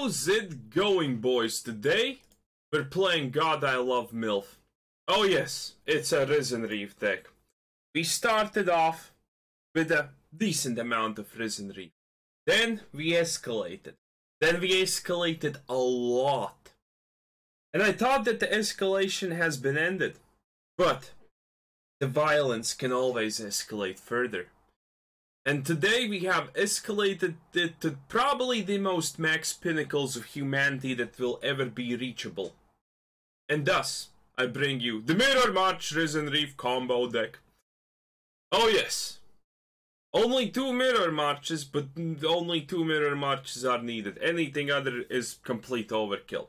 How's it going, boys? Today, we're playing God I Love MILF. Oh yes, it's a Risen Reef deck. We started off with a decent amount of Risen Reef. Then we escalated. Then we escalated a lot. And I thought that the escalation has been ended. But the violence can always escalate further. And today we have escalated it to probably the most max pinnacles of humanity that will ever be reachable. And thus, I bring you the Mirror March Risen Reef combo deck. Oh yes. Only two Mirror Marches, but only two Mirror Marches are needed. Anything other is complete overkill.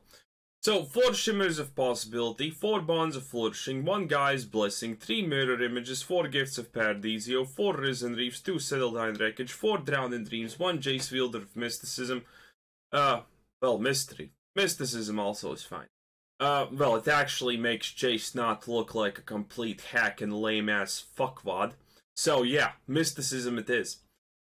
So, four shimmers of possibility, four bonds of flourishing, one Gaea's Blessing, three mirror images, four gifts of paradisio, four risen reefs, two settled wreckage, four drowned in dreams, one Jace wielder of mysticism. Uh, well, mystery. Mysticism also is fine. Uh, well, it actually makes Jace not look like a complete hack and lame ass fuckwad. So yeah, mysticism it is.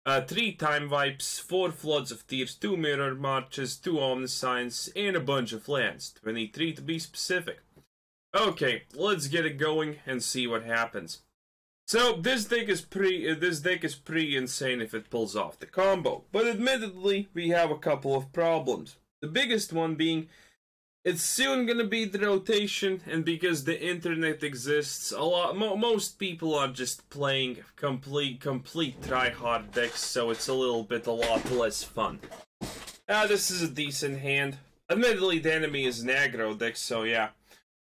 Uh, three time wipes, four floods of tears, two mirror marches, two omniscience, and a bunch of lands. 23 to be specific. Okay, let's get it going and see what happens. So this deck is pretty. Uh, this deck is pretty insane if it pulls off the combo, but admittedly we have a couple of problems. The biggest one being it's soon gonna be the rotation, and because the internet exists, a lot mo most people are just playing complete complete try-hard decks, so it's a little bit a lot less fun. Ah, this is a decent hand. Admittedly, the enemy is an aggro deck, so yeah.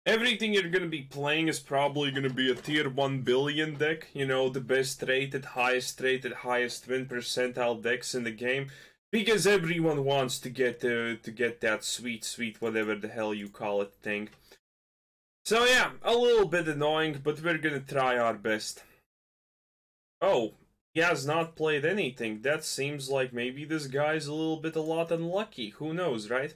Everything you're gonna be playing is probably gonna be a tier 1 billion deck, you know, the best rated, highest rated, highest win percentile decks in the game because everyone wants to get uh, to get that sweet sweet whatever the hell you call it thing. So yeah a little bit annoying but we're gonna try our best. Oh he has not played anything. That seems like maybe this guy's a little bit a lot unlucky. Who knows right?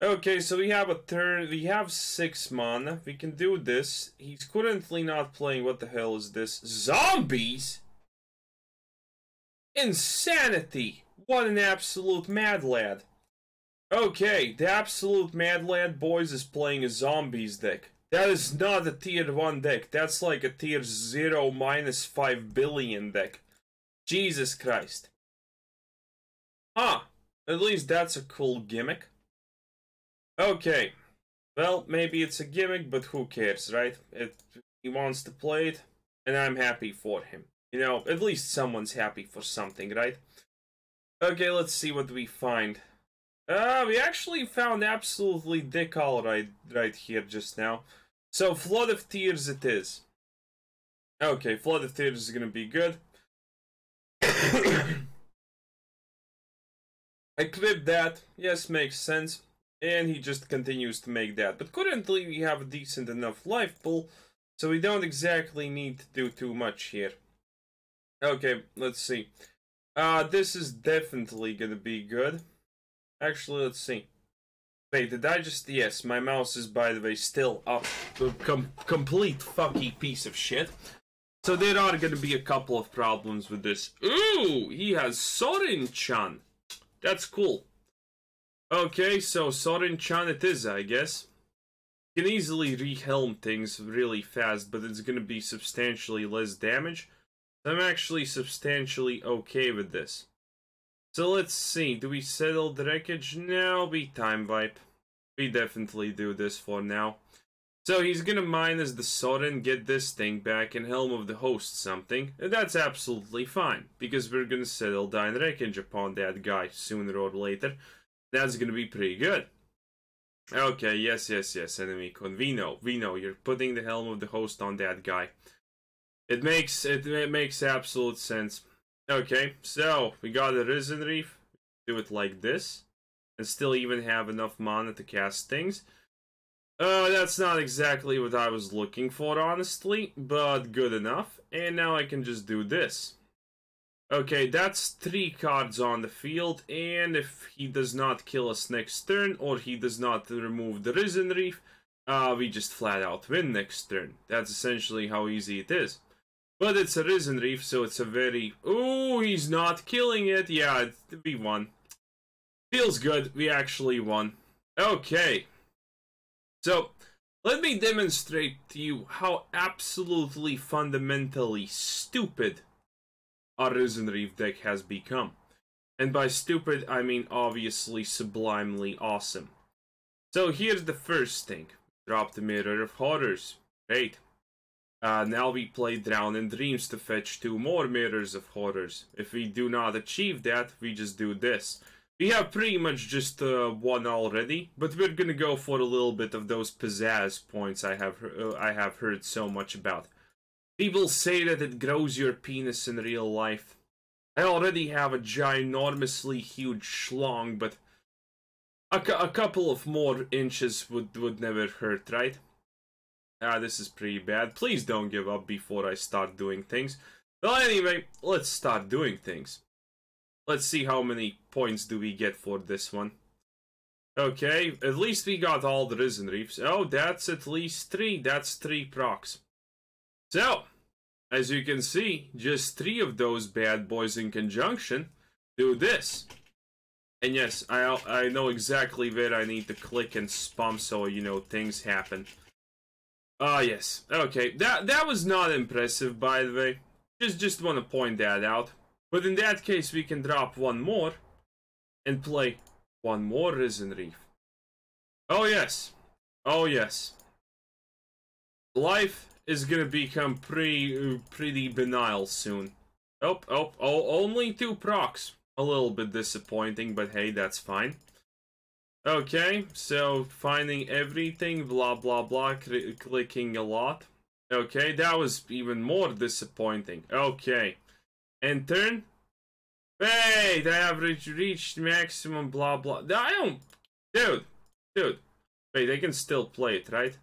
Okay so we have a turn we have six mana. We can do this. He's currently not playing. What the hell is this? Zombies? Insanity what an absolute mad lad. Okay, the absolute mad lad boys is playing a zombies deck. That is not a tier 1 deck. That's like a tier 0 minus 5 billion deck. Jesus Christ. Huh. At least that's a cool gimmick. Okay. Well, maybe it's a gimmick, but who cares, right? It, he wants to play it, and I'm happy for him. You know, at least someone's happy for something, right? Okay, let's see what we find. Uh, we actually found absolutely dick all right, right here just now. So, Flood of Tears it is. Okay, Flood of Tears is gonna be good. I Equip that, yes, makes sense. And he just continues to make that. But currently we have a decent enough life pool, so we don't exactly need to do too much here. Okay, let's see. Uh, this is definitely gonna be good. Actually, let's see. Wait, did I just... Yes, my mouse is, by the way, still up. Com complete fucky piece of shit. So there are gonna be a couple of problems with this. Ooh, he has Sorin-chan. That's cool. Okay, so Sorin-chan it is, I guess. You can easily rehelm things really fast, but it's gonna be substantially less damage. I'm actually substantially okay with this. So let's see, do we settle the wreckage? No, we time wipe. We definitely do this for now. So he's gonna mine minus the Sorin, get this thing back, and Helm of the Host something. And that's absolutely fine, because we're gonna settle down wreckage upon that guy sooner or later. That's gonna be pretty good. Okay, yes, yes, yes, enemy con. We know, we know, you're putting the Helm of the Host on that guy. It makes it, it makes absolute sense. Okay, so we got a Risen Reef. Do it like this. And still even have enough mana to cast things. Uh, that's not exactly what I was looking for, honestly, but good enough. And now I can just do this. Okay, that's three cards on the field, and if he does not kill us next turn, or he does not remove the Risen Reef, uh, we just flat out win next turn. That's essentially how easy it is. But it's a Risen Reef, so it's a very... Oh, he's not killing it. Yeah, we won. Feels good. We actually won. Okay. So, let me demonstrate to you how absolutely fundamentally stupid a Risen Reef deck has become. And by stupid, I mean obviously sublimely awesome. So here's the first thing. Drop the Mirror of Horrors. Great. Uh, now we play Drown in Dreams to fetch two more Mirrors of Horrors. If we do not achieve that, we just do this. We have pretty much just uh, one already, but we're gonna go for a little bit of those pizzazz points I have uh, I have heard so much about. People say that it grows your penis in real life. I already have a ginormously huge schlong, but a, a couple of more inches would, would never hurt, right? Ah, this is pretty bad. Please don't give up before I start doing things. Well, anyway, let's start doing things. Let's see how many points do we get for this one. Okay, at least we got all the Risen Reefs. Oh, that's at least three. That's three procs. So, as you can see, just three of those bad boys in conjunction do this. And yes, I I know exactly where I need to click and spam so, you know, things happen. Ah, uh, yes. Okay, that that was not impressive, by the way. Just just want to point that out. But in that case, we can drop one more and play one more Risen Reef. Oh, yes. Oh, yes. Life is gonna become pretty, pretty banal soon. Oh, oh, oh, only two procs. A little bit disappointing, but hey, that's fine. Okay, so finding everything, blah, blah, blah, cl clicking a lot. Okay, that was even more disappointing. Okay. And turn. Hey, the average reached maximum, blah, blah. I don't... Dude, dude. Wait, they can still play it, right?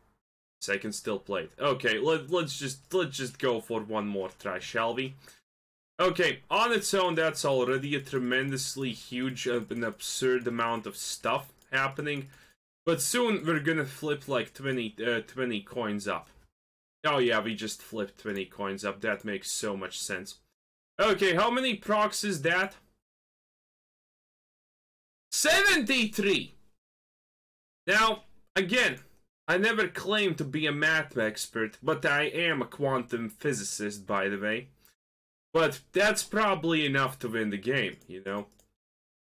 So I can still play it. Okay, let, let's just let's just go for one more try, shall we? Okay, on its own, that's already a tremendously huge uh, and absurd amount of stuff happening. But soon we're gonna flip like 20, uh, 20 coins up. Oh yeah, we just flipped 20 coins up. That makes so much sense. Okay, how many procs is that? 73! Now, again, I never claim to be a math expert, but I am a quantum physicist, by the way. But that's probably enough to win the game, you know?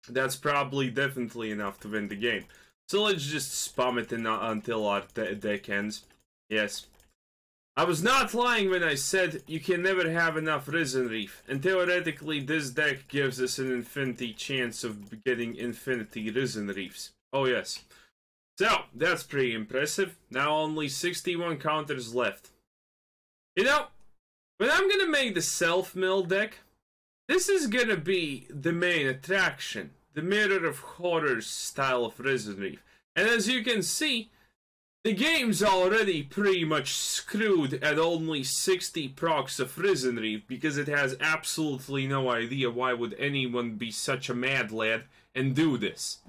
That's probably definitely enough to win the game. So let's just spam it uh, until our de deck ends. Yes. I was not lying when I said you can never have enough Risen Reef, and theoretically this deck gives us an infinity chance of getting infinity Risen Reefs. Oh yes. So, that's pretty impressive. Now only 61 counters left. You know, when I'm gonna make the self-mill deck, this is gonna be the main attraction, the Mirror of Horrors style of Risen Reef. And as you can see, the game's already pretty much screwed at only 60 procs of Risen Reef because it has absolutely no idea why would anyone be such a mad lad and do this.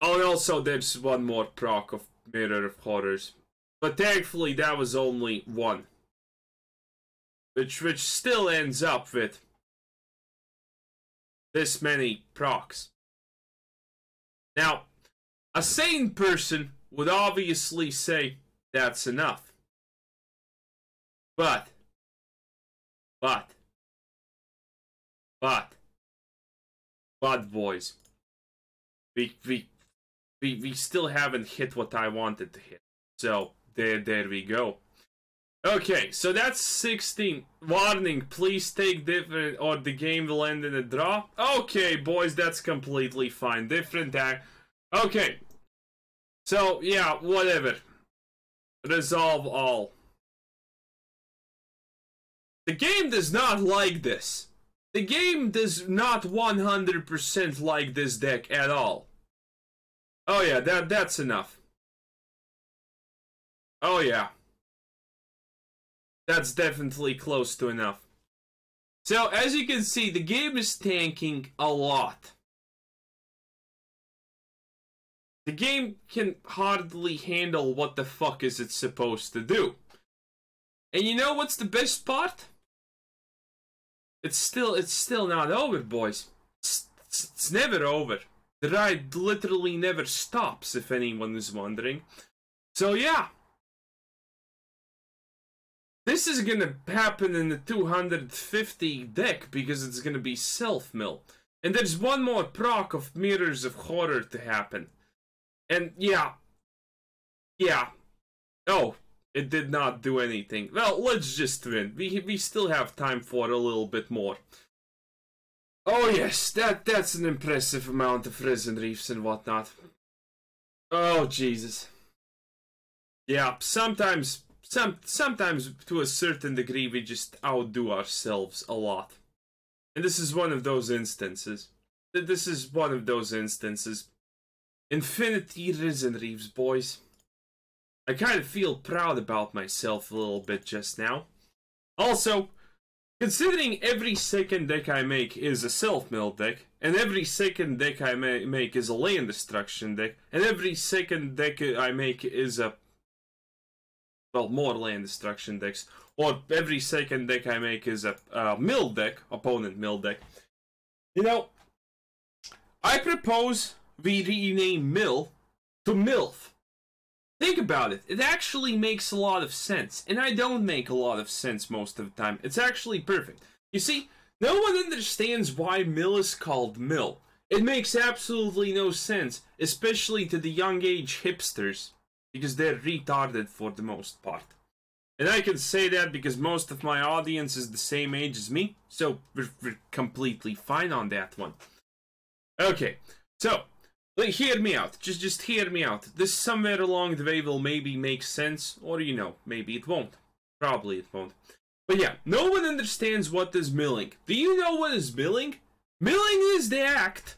Oh, and also there's one more proc of Mirror of Horrors. But thankfully that was only one which which still ends up with this many procs. Now, a sane person would obviously say that's enough. But, but, but, but, boys, we, we, we, we still haven't hit what I wanted to hit. So, there, there we go. Okay, so that's 16. Warning, please take different or the game will end in a draw. Okay, boys, that's completely fine. Different act. Okay. So, yeah, whatever. Resolve all. The game does not like this. The game does not 100% like this deck at all. Oh yeah, that that's enough. Oh yeah. That's definitely close to enough. So, as you can see, the game is tanking a lot. The game can hardly handle what the fuck is it supposed to do. And you know what's the best part? It's still it's still not over, boys. It's, it's never over. The ride literally never stops, if anyone is wondering. So yeah. This is gonna happen in the 250 deck because it's gonna be self-mill. And there's one more proc of Mirrors of Horror to happen. And yeah. Yeah. Oh, it did not do anything. Well, let's just win. We, we still have time for a little bit more. Oh yes, that that's an impressive amount of Risen Reefs and whatnot. Oh Jesus. Yeah, sometimes some sometimes to a certain degree we just outdo ourselves a lot. And this is one of those instances. This is one of those instances. Infinity Risen Reefs, boys. I kind of feel proud about myself a little bit just now. Also, Considering every second deck I make is a self-mill deck, and every second deck I ma make is a land destruction deck, and every second deck I make is a... Well, more land destruction decks. Or every second deck I make is a uh, mill deck, opponent mill deck. You know, I propose we rename mill to MILF. Think about it. It actually makes a lot of sense. And I don't make a lot of sense most of the time. It's actually perfect. You see, no one understands why mill is called mill. It makes absolutely no sense, especially to the young age hipsters, because they're retarded for the most part. And I can say that because most of my audience is the same age as me, so we're, we're completely fine on that one. Okay, so hear me out. Just, just hear me out. This somewhere along the way will maybe make sense, or you know, maybe it won't. Probably it won't. But yeah, no one understands what is milling. Do you know what is milling? Milling is the act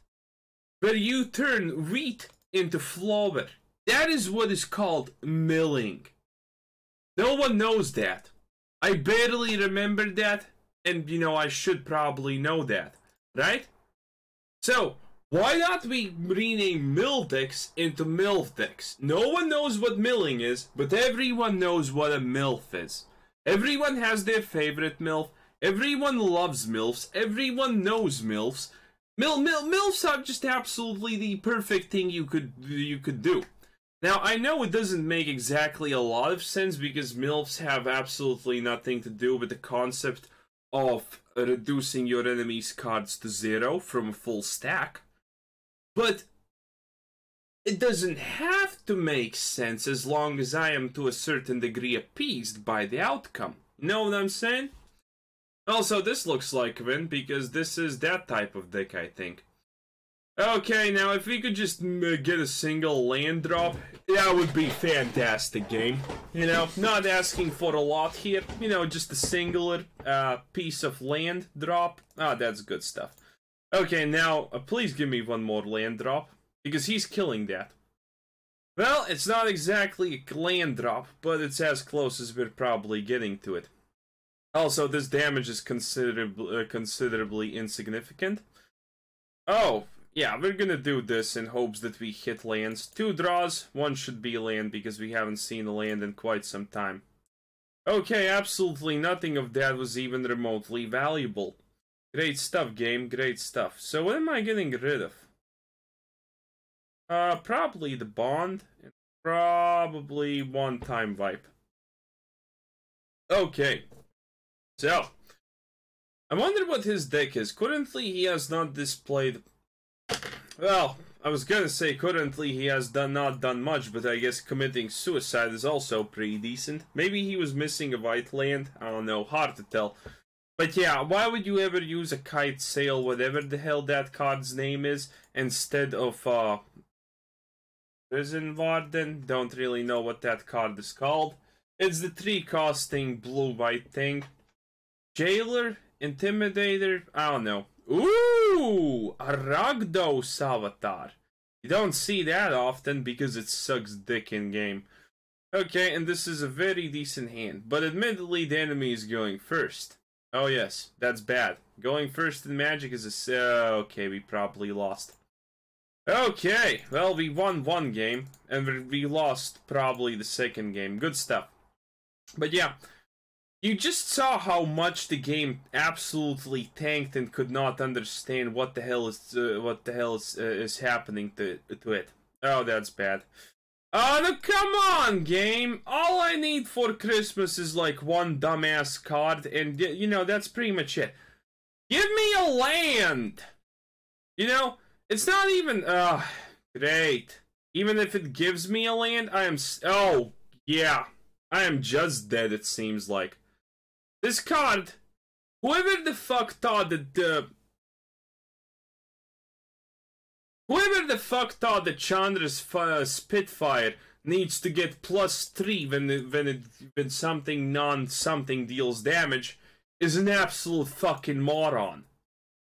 where you turn wheat into flour. That is what is called milling. No one knows that. I barely remember that, and you know, I should probably know that, right? So, why not we rename mill decks into MILF decks? No one knows what milling is, but everyone knows what a MILF is. Everyone has their favorite MILF. Everyone loves MILFs. Everyone knows MILFs. Mil, mil, MILFs are just absolutely the perfect thing you could you could do. Now, I know it doesn't make exactly a lot of sense because MILFs have absolutely nothing to do with the concept of reducing your enemy's cards to zero from a full stack. But it doesn't have to make sense as long as I am to a certain degree appeased by the outcome. Know what I'm saying? Also, this looks like win because this is that type of deck, I think. Okay, now if we could just get a single land drop, that would be fantastic game. You know, not asking for a lot here. You know, just a singular uh, piece of land drop. Ah, oh, that's good stuff. Okay, now, uh, please give me one more land drop, because he's killing that. Well, it's not exactly a land drop, but it's as close as we're probably getting to it. Also, this damage is considerably, uh, considerably insignificant. Oh, yeah, we're gonna do this in hopes that we hit lands. Two draws, one should be land because we haven't seen a land in quite some time. Okay, absolutely nothing of that was even remotely valuable. Great stuff, game. Great stuff. So what am I getting rid of? Uh, probably the bond. Probably one-time wipe. Okay. So, I wonder what his deck is. Currently, he has not displayed... Well, I was gonna say currently he has done not done much, but I guess committing suicide is also pretty decent. Maybe he was missing a white land. I don't know. Hard to tell. But yeah, why would you ever use a Kitesail, whatever the hell that card's name is, instead of uh Prison Warden? Don't really know what that card is called. It's the three costing blue white thing. Jailer? Intimidator? I don't know. Ooh! A Rakdos avatar. You don't see that often because it sucks dick in game. Okay, and this is a very decent hand, but admittedly the enemy is going first. Oh yes, that's bad. Going first in Magic is a... Uh, okay, we probably lost. Okay, well, we won one game, and we lost probably the second game. Good stuff. But yeah, You just saw how much the game absolutely tanked and could not understand what the hell is uh, what the hell is uh, is happening to to it. Oh, that's bad. Oh, no, come on, game. All I need for Christmas is like one dumbass card, and you know that's pretty much it. Give me a land. You know, it's not even. Uh, great. Even if it gives me a land, I am. Oh, yeah. I am just dead. It seems like. This card, whoever the fuck thought that the Whoever the fuck thought that Chandra's uh, Spitfire needs to get plus three when it, when it, when something non something deals damage is an absolute fucking moron.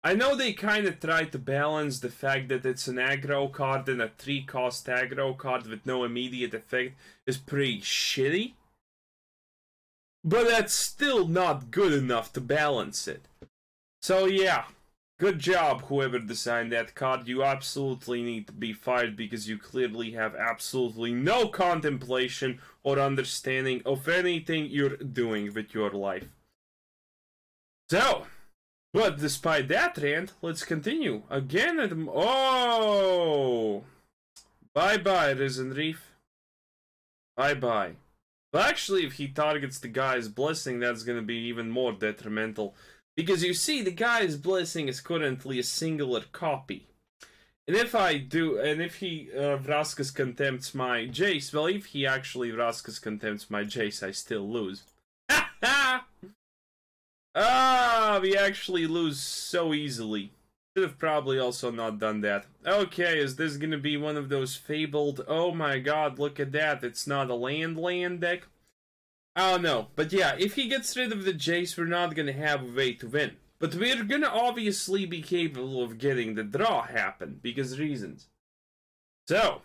I know they kind of tried to balance the fact that it's an aggro card and a three cost aggro card with no immediate effect is pretty shitty. But that's still not good enough to balance it. So yeah, good job whoever designed that card. You absolutely need to be fired because you clearly have absolutely no contemplation or understanding of anything you're doing with your life. So, but despite that rant, let's continue. Again at. Oh! Bye-bye, Risen Reef. Bye-bye. But actually, if he targets the Gaea's Blessing, that's going to be even more detrimental. Because you see, the Gaea's Blessing is currently a singular copy. And if I do, and if he uh, contempts my Jace, well, if he actually Vraska's contempts my Jace, I still lose. ah, we actually lose so easily. Should have probably also not done that. Okay, is this gonna be one of those fabled, oh my god, look at that, it's not a land land deck? I don't know, but yeah, if he gets rid of the Jace, we're not gonna have a way to win. But we're gonna obviously be capable of getting the draw happen, because reasons. So,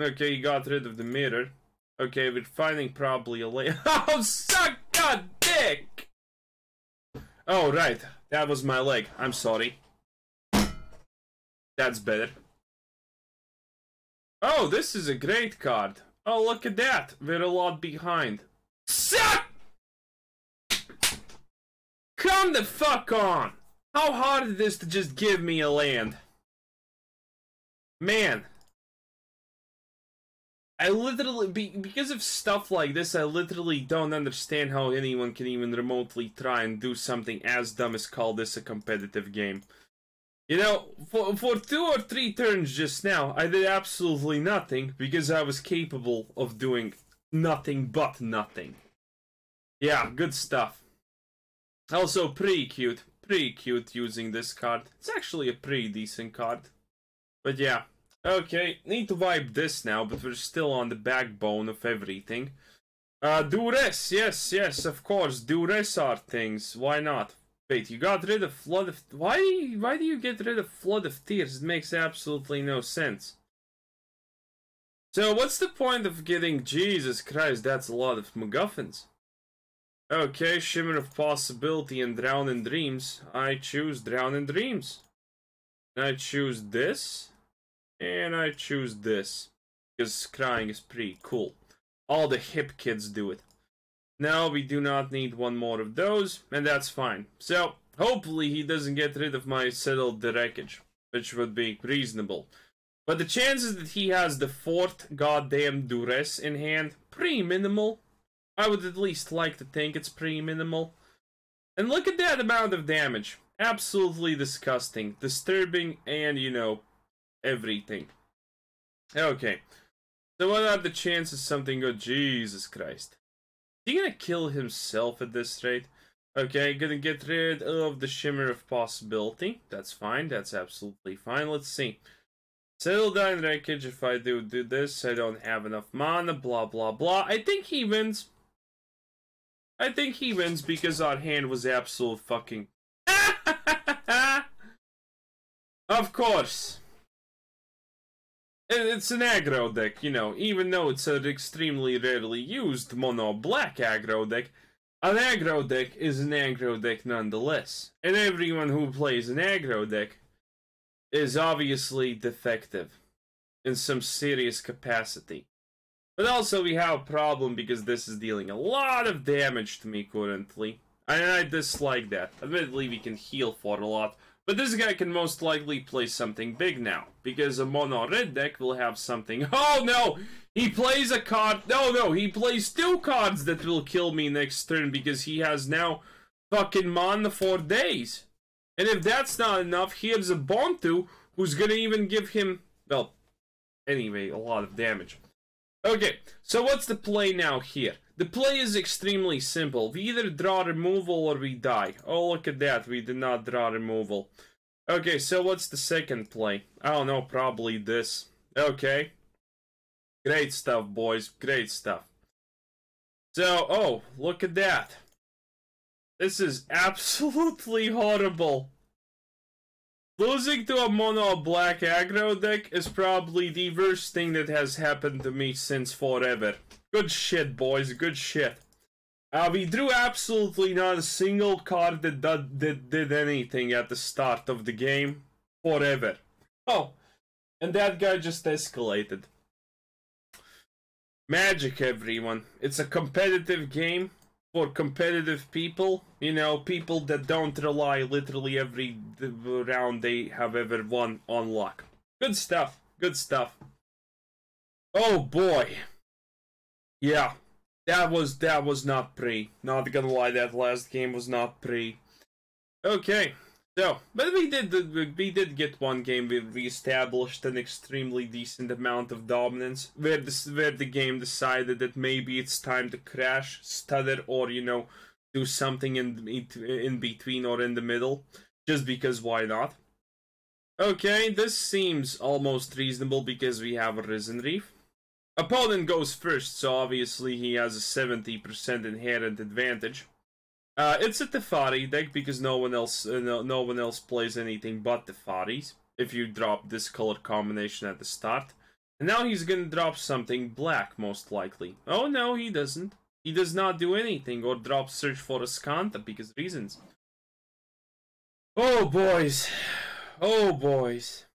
okay, you got rid of the mirror. Okay, we're finding probably a lane. oh, suck a dick! Oh, right, that was my leg, I'm sorry. That's better. Oh, this is a great card. Oh, look at that. We're a lot behind. Suck! Come the fuck on! How hard is to just give me a land. Man. I literally, because of stuff like this, I literally don't understand how anyone can even remotely try and do something as dumb as call this a competitive game. You know, for, for two or three turns just now, I did absolutely nothing because I was capable of doing nothing but nothing. Yeah, good stuff. Also, pretty cute. Pretty cute using this card. It's actually a pretty decent card. But yeah. Okay, need to wipe this now, but we're still on the backbone of everything. Uh, Duress, yes, yes, of course, do Duress are things. Why not? Wait, you got rid of Flood of... Why, why do you get rid of Flood of Tears? It makes absolutely no sense. So, what's the point of getting... Jesus Christ, that's a lot of MacGuffins. Okay, Shimmer of Possibility and Drown in Dreams. I choose Drown in Dreams. I choose this. And I choose this. Because crying is pretty cool. All the hip kids do it. No, we do not need one more of those, and that's fine. So, hopefully he doesn't get rid of my settled wreckage, which would be reasonable. But the chances that he has the fourth goddamn duress in hand, pretty minimal. I would at least like to think it's pretty minimal. And look at that amount of damage. Absolutely disgusting, disturbing, and, you know, everything. Okay. So what are the chances something good? Jesus Christ he gonna kill himself at this rate? Okay, gonna get rid of the Shimmer of Possibility. That's fine, that's absolutely fine. Let's see. Down wreckage if I do do this. I don't have enough mana, blah blah blah. I think he wins. I think he wins because our hand was absolute fucking... of course. It's an aggro deck, you know, even though it's an extremely rarely used mono black aggro deck, an aggro deck is an aggro deck nonetheless. And everyone who plays an aggro deck is obviously defective in some serious capacity. But also we have a problem because this is dealing a lot of damage to me currently. And I dislike that. Admittedly, we can heal for a lot. But this guy can most likely play something big now. Because a mono red deck will have something... Oh no! He plays a card... No, no, he plays two cards that will kill me next turn. Because he has now fucking mana for days. And if that's not enough, here's a Bontu who's gonna even give him... Well, anyway, a lot of damage. Okay, so what's the play now here? The play is extremely simple. We either draw removal or we die. Oh, look at that. We did not draw removal. Okay, so what's the second play? I don't know, probably this. Okay. Great stuff, boys. Great stuff. So, oh, look at that. This is absolutely horrible. Losing to a mono black aggro deck is probably the worst thing that has happened to me since forever. Good shit, boys. Good shit. Uh, we drew absolutely not a single card that did, that did anything at the start of the game. Forever. Oh, and that guy just escalated. Magic, everyone. It's a competitive game for competitive people, you know, people that don't rely literally every round they have ever won on luck. Good stuff. Good stuff. Oh boy. Yeah. That was that was not pretty. Not gonna lie, that last game was not pretty. Okay. So, but we did we did get one game. We reestablished an extremely decent amount of dominance, where the where the game decided that maybe it's time to crash, stutter, or you know, do something in in between or in the middle, just because why not? Okay, this seems almost reasonable because we have a Risen Reef. Opponent goes first, so obviously he has a 70% inherent advantage. Uh, it's a Teferi deck because no one else uh, no, no one else plays anything but Teferis. If you drop this color combination at the start. And now he's gonna drop something black, most likely. Oh no, he doesn't. He does not do anything or drop Search for a Azcanta because reasons. Oh boys. Oh boys.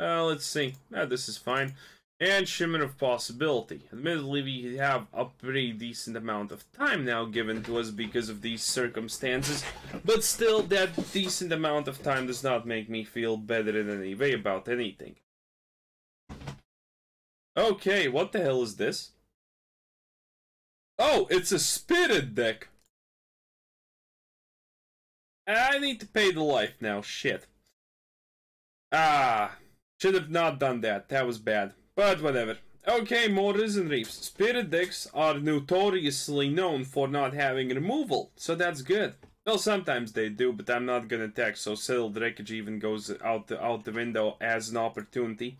Uh, let's see. Uh, this is fine and Shimmer of Possibility. Admittedly, we have a pretty decent amount of time now given to us because of these circumstances, but still, that decent amount of time does not make me feel better in any way about anything. Okay, what the hell is this? Oh, it's a Spirit deck! I need to pay the life now, shit. Ah, should have not done that, that was bad. But whatever. Okay, more Risen Reefs. Spirit decks are notoriously known for not having removal, so that's good. Well, sometimes they do, but I'm not gonna attack, so Settled Wreckage even goes out the, out the window as an opportunity.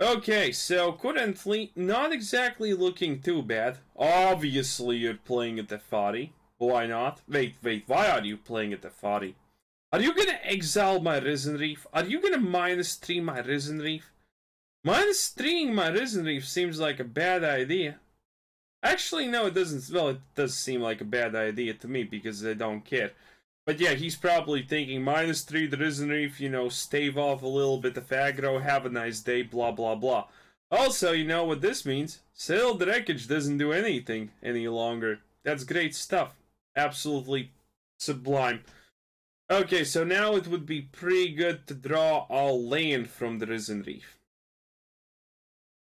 Okay, so currently, not exactly looking too bad. Obviously, you're playing at Teferi. Why not? Wait, wait, why are you playing at Teferi? Are you gonna exile my Risen Reef? Are you gonna minus 3 my Risen Reef? Minus threeing my Risen Reef seems like a bad idea. Actually, no, it doesn't. Well, it does seem like a bad idea to me because I don't care. But yeah, he's probably thinking minus three the Risen Reef, you know, stave off a little bit of aggro, have a nice day, blah blah blah. Also, you know what this means? Settled Wreckage doesn't do anything any longer. That's great stuff. Absolutely sublime. Okay, so now it would be pretty good to draw a land from the Risen Reef.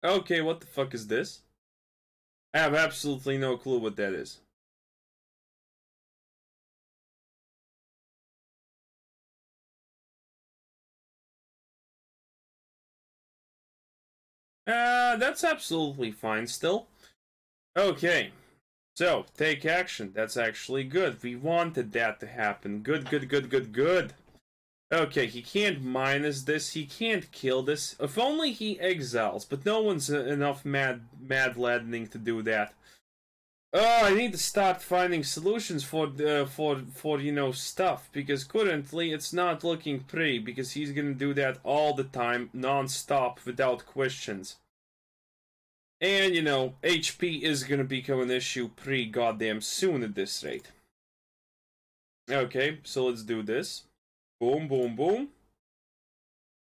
Okay, what the fuck is this? I have absolutely no clue what that is. Uh, that's absolutely fine still. Okay. So, take action. That's actually good. We wanted that to happen. Good, good, good, good, good. Okay, he can't minus this, he can't kill this. If only he exiles, but no one's uh, enough mad mad laddening to do that. Oh, I need to start finding solutions for the for for you know stuff because currently it's not looking pretty because he's gonna do that all the time, non-stop, without questions. And you know, HP is gonna become an issue pretty goddamn soon at this rate. Okay, so let's do this. Boom, boom, boom.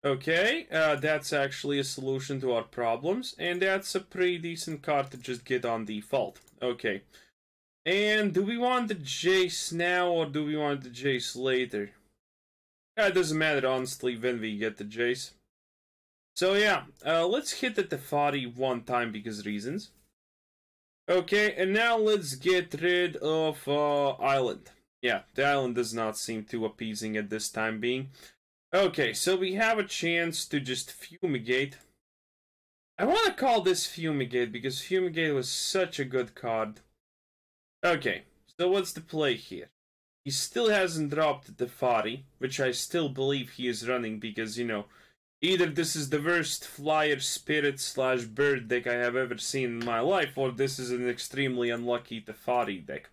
Okay, uh, that's actually a solution to our problems, and that's a pretty decent card to just get on default. Okay. And do we want the Jace now, or do we want the Jace later? Yeah, it doesn't matter, honestly, when we get the Jace. So yeah, uh, let's hit the Teferi one time because reasons. Okay, and now let's get rid of uh, Island. Yeah, the island does not seem too appeasing at this time being. Okay, so we have a chance to just fumigate. I want to call this fumigate because fumigate was such a good card. Okay, so what's the play here? He still hasn't dropped the Teferi, which I still believe he is running because, you know, Either this is the worst flyer spirit slash bird deck I have ever seen in my life, or this is an extremely unlucky Teferi deck.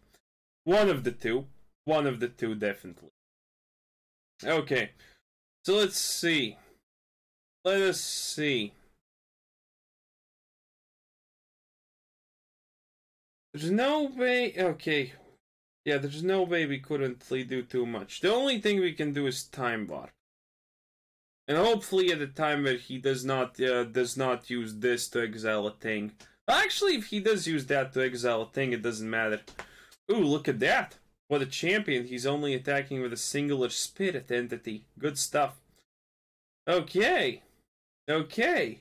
One of the two. One of the two, definitely. Okay. So let's see. Let us see. There's no way... Okay. Yeah, there's no way we couldn't do too much. The only thing we can do is time bar and hopefully at the time where he does not uh, does not use this to exile a thing. Actually, if he does use that to exile a thing, it doesn't matter. Ooh, look at that! What a champion! He's only attacking with a singular spirit entity. Good stuff. Okay, okay.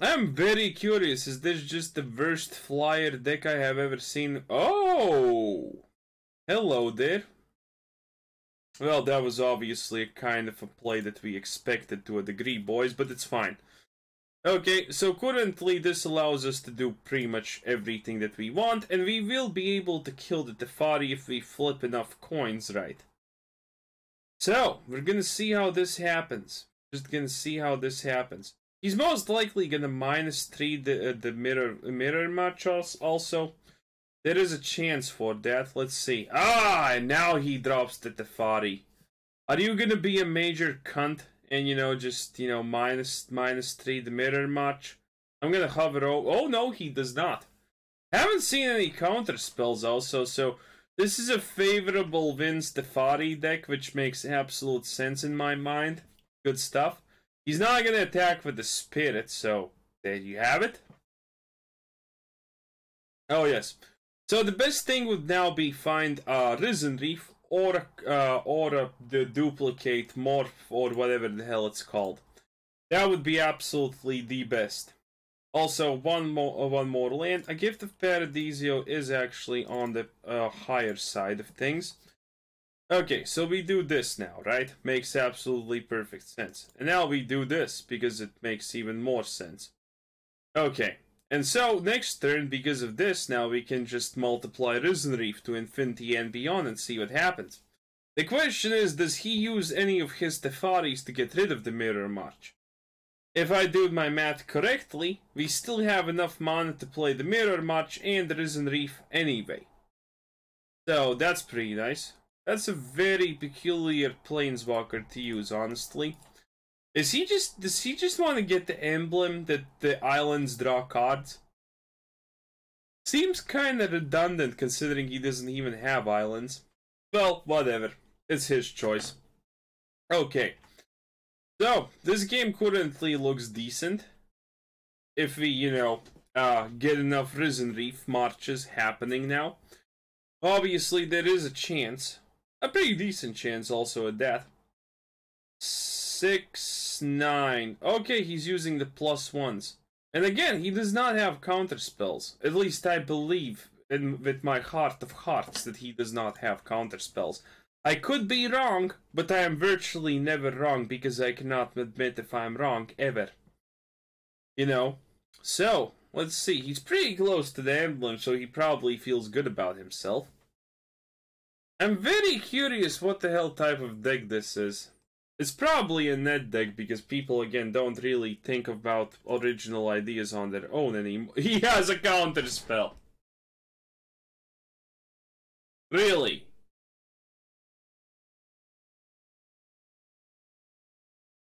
I'm very curious. Is this just the worst flyer deck I have ever seen? Oh! Hello there. Well, that was obviously a kind of a play that we expected to a degree, boys, but it's fine. Okay, so currently this allows us to do pretty much everything that we want, and we will be able to kill the Teferi if we flip enough coins right. So, we're gonna see how this happens. Just gonna see how this happens. He's most likely gonna minus 3 the, uh, the mirror, mirror march also. There is a chance for that. Let's see. Ah, and now he drops the Teferi. Are you gonna be a major cunt and you know just you know minus minus three the mirror march? I'm gonna hover over. Oh no, he does not. Haven't seen any counter spells also, so this is a favorable Vince Teferi deck, which makes absolute sense in my mind. Good stuff. He's not gonna attack with the spirit, so there you have it. Oh yes. So the best thing would now be find a Risen Reef or uh, or a, the duplicate morph or whatever the hell it's called. That would be absolutely the best. Also, one more uh, one more land. A gift of Paradisio is actually on the uh, higher side of things. Okay, so we do this now, right? Makes absolutely perfect sense. And now we do this because it makes even more sense. Okay, and so, next turn, because of this, now we can just multiply Risen Reef to infinity and beyond and see what happens. The question is, does he use any of his Teferis to get rid of the Mirror March? If I do my math correctly, we still have enough mana to play the Mirror March and the Risen Reef anyway. So, that's pretty nice. That's a very peculiar Planeswalker to use, honestly. Is he just does he just want to get the emblem that the islands draw cards? Seems kind of redundant considering he doesn't even have islands. Well, whatever. It's his choice. Okay. So, this game currently looks decent. If we, you know, uh, get enough Risen Reef marches happening now. Obviously, there is a chance. A pretty decent chance also at that six, nine. Okay, he's using the plus ones. And again, he does not have counter spells. At least I believe in, with my heart of hearts that he does not have counter spells. I could be wrong, but I am virtually never wrong because I cannot admit if I'm wrong ever. You know? So, let's see. He's pretty close to the emblem, so he probably feels good about himself. I'm very curious what the hell type of deck this is. It's probably a net deck because people again don't really think about original ideas on their own anymore. He has a counter spell. Really?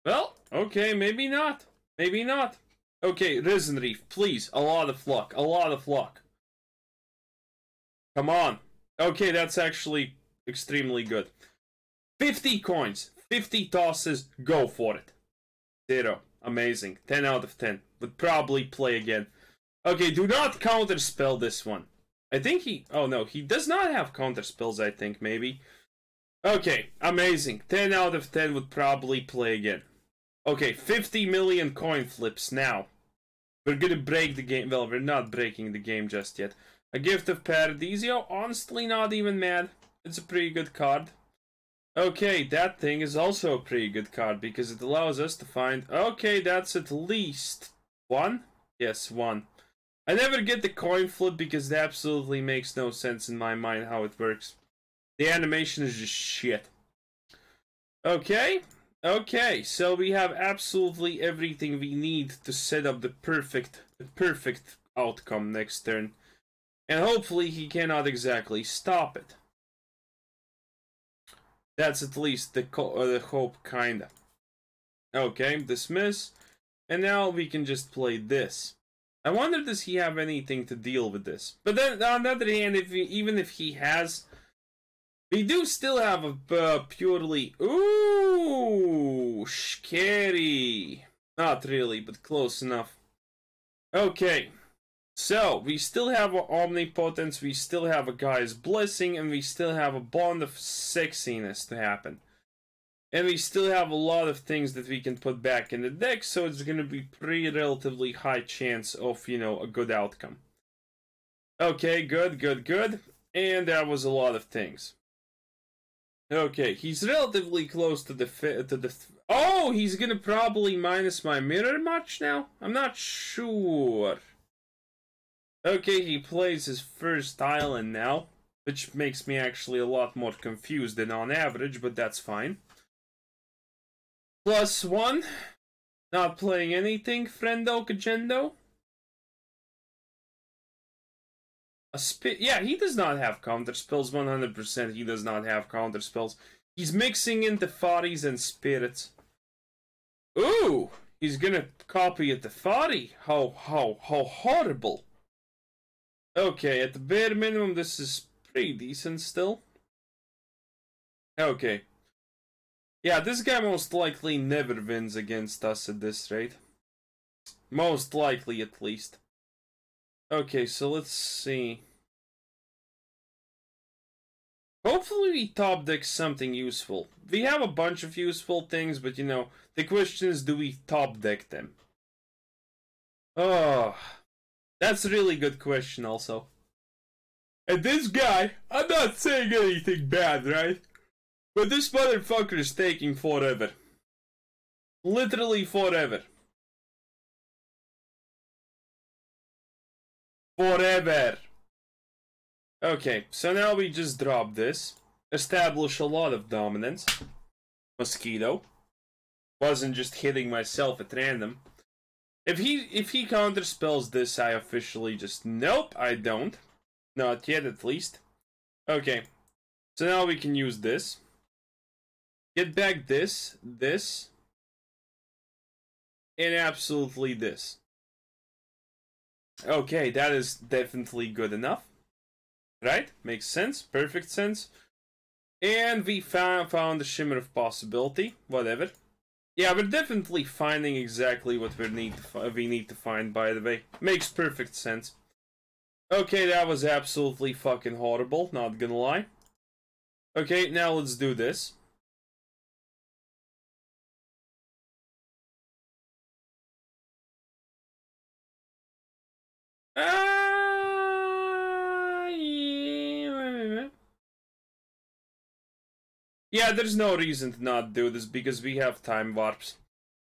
Well, okay, maybe not. Maybe not. Okay, Risen Reef, please. A lot of luck. A lot of luck. Come on. Okay, that's actually extremely good. 50 coins, 50 tosses, go for it. Zero. Amazing. 10 out of 10. Would probably play again. Okay, do not counterspell this one. I think he... Oh, no. He does not have counter spells, I think, maybe. Okay, amazing. 10 out of 10 would probably play again. Okay, 50 million coin flips now. We're gonna break the game. Well, we're not breaking the game just yet. A Gift of Paradiso, honestly not even mad. It's a pretty good card. Okay, that thing is also a pretty good card because it allows us to find... Okay, that's at least one? Yes, one. I never get the coin flip because it absolutely makes no sense in my mind how it works. The animation is just shit. Okay, okay, so we have absolutely everything we need to set up the perfect, the perfect outcome next turn. And hopefully he cannot exactly stop it. That's at least the, the hope, kinda. Okay, dismiss. And now we can just play this. I wonder does he have anything to deal with this? But then on the other hand, if he, even if he has, we do still have a uh, purely ooh scary. Not really, but close enough. Okay, so we still have an omnipotence, we still have a Gaea's blessing, and we still have a bond of sexiness to happen. And we still have a lot of things that we can put back in the deck, so it's going to be pretty relatively high chance of, you know, a good outcome. Okay, good, good, good. And that was a lot of things. Okay, he's relatively close to the to the. Oh, he's gonna probably minus my mirror march now. I'm not sure. Okay, he plays his first island now, which makes me actually a lot more confused than on average, but that's fine. Plus one. Not playing anything, friendo Kagendo. A spit. Yeah, he does not have counter spells. 100% he does not have counter spells. He's mixing into Faris and spirits. Ooh! He's gonna copy it to Fari. How, how, how horrible. Okay, at the bare minimum, this is pretty decent still. Okay. Yeah, this guy most likely never wins against us at this rate. Most likely, at least. Okay, so let's see. Hopefully we top deck something useful. We have a bunch of useful things, but you know, the question is, do we top deck them? Oh, that's a really good question also. And this guy, I'm not saying anything bad, right? But this motherfucker is taking forever. Literally forever. Forever. Okay, so now we just drop this. Establish a lot of dominance. Mosquito. Wasn't just hitting myself at random. If he if he counterspells this, I officially just nope, I don't. Not yet at least. Okay. So now we can use this. Get back this, this, and absolutely this. Okay, that is definitely good enough. Right? Makes sense. Perfect sense. And we found, found the shimmer of possibility. Whatever. Yeah, we're definitely finding exactly what we need to we need to find. By the way, makes perfect sense. Okay, that was absolutely fucking horrible. Not gonna lie. Okay, now let's do this. Uh, yeah, there's no reason to not do this because we have time warps.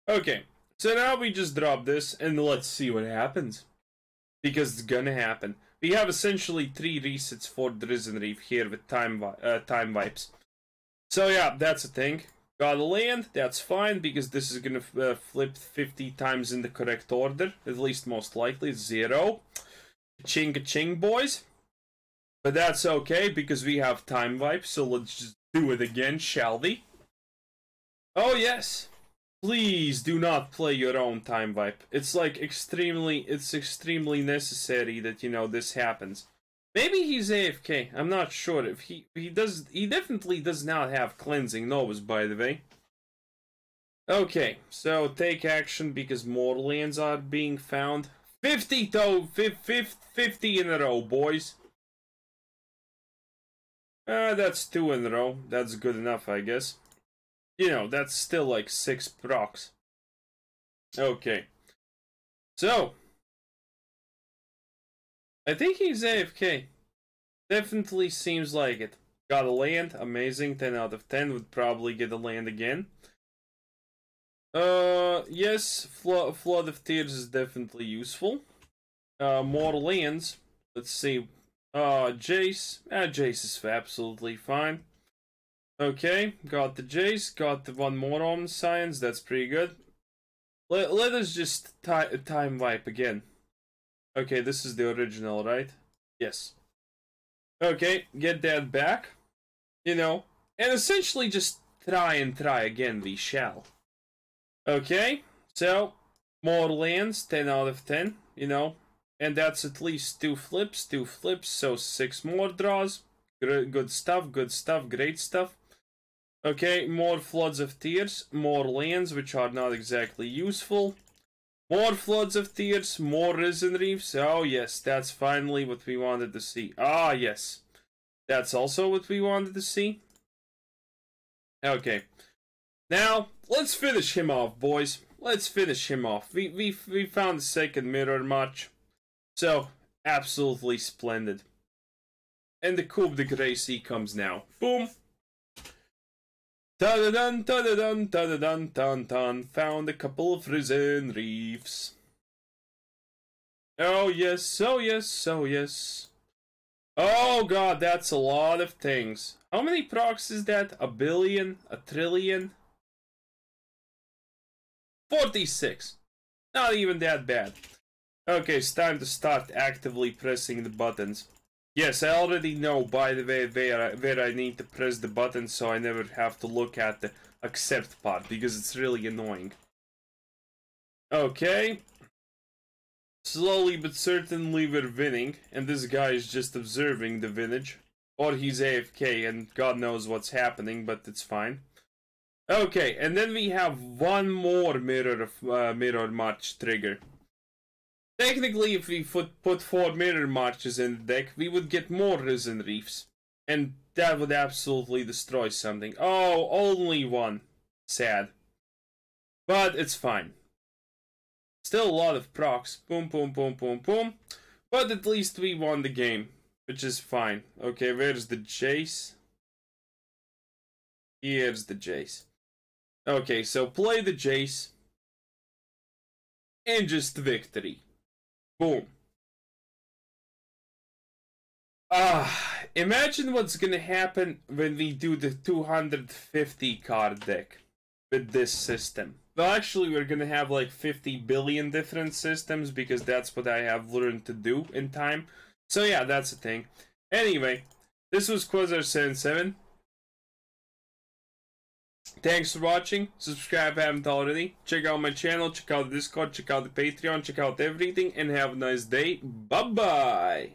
Okay, so now we just drop this and let's see what happens. Because it's gonna happen. We have essentially three resets for Risen Reef here with time, uh, time wipes. So yeah, that's a thing. Got a land, that's fine, because this is gonna uh, flip 50 times in the correct order, at least most likely, zero. Ching ching boys. But that's okay, because we have time wipe, so let's just do it again, shall we? Oh yes! Please do not play your own time wipe. It's like extremely, it's extremely necessary that, you know, this happens. Maybe he's AFK. I'm not sure if he he does. He definitely does not have cleansing novas, by the way. Okay, so take action because more lands are being found. 50 to 50 in a row, boys. Uh, that's two in a row. That's good enough, I guess. You know, that's still like six procs. Okay. So. I think he's AFK. Definitely seems like it. Got a land. Amazing. 10 out of 10. Would probably get a land again. Uh, yes, Flo Flood of Tears is definitely useful. Uh, more lands. Let's see. Uh, Jace. Ah, Jace is absolutely fine. Okay, got the Jace, got the one more Omniscience, that's pretty good. Let, let us just time wipe again. Okay, this is the original, right? Yes. Okay, get that back. You know, and essentially just try and try again, we shall. Okay, so more lands, 10 out of 10, you know, and that's at least two flips, two flips, so six more draws. Good stuff, good stuff, great stuff. Okay, more Floods of Tears, more lands, which are not exactly useful. More Floods of Tears, more Risen Reefs. Oh, yes, that's finally what we wanted to see. Ah, yes. That's also what we wanted to see. Okay. Now, let's finish him off, boys. Let's finish him off. We we we found the second mirror march. So, absolutely splendid. And the Coupe de Gracie comes now. Boom. Ta da dun ta da dun ta da dun dun dun. Found a couple of risen reefs. Oh yes, oh yes, oh yes. Oh god, that's a lot of things. How many procs is that? A billion? A trillion? 46. Not even that bad. Okay, it's time to start actively pressing the buttons. Yes, I already know, by the way, where I, where I need to press the button so I never have to look at the accept part, because it's really annoying. Okay. Slowly but certainly we're winning, and this guy is just observing the vintage. Or he's AFK, and God knows what's happening, but it's fine. Okay, and then we have one more mirror uh, mirror march trigger. Technically, if we put, put four mirror marches in the deck, we would get more Risen Reefs. And that would absolutely destroy something. Oh, only one. Sad. But it's fine. Still a lot of procs. Boom, boom, boom, boom, boom. But at least we won the game. Which is fine. Okay, where's the Jace? Here's the Jace. Okay, so play the Jace. And just victory. Boom. Ah, uh, imagine what's gonna happen when we do the 250 card deck with this system. Well, actually, we're gonna have like 50 billion different systems because that's what I have learned to do in time. So yeah, that's the thing. Anyway, this was Qwazar77. Thanks for watching. Subscribe if you haven't already. Check out my channel, check out the Discord, check out the Patreon, check out everything, and have a nice day. Bye bye.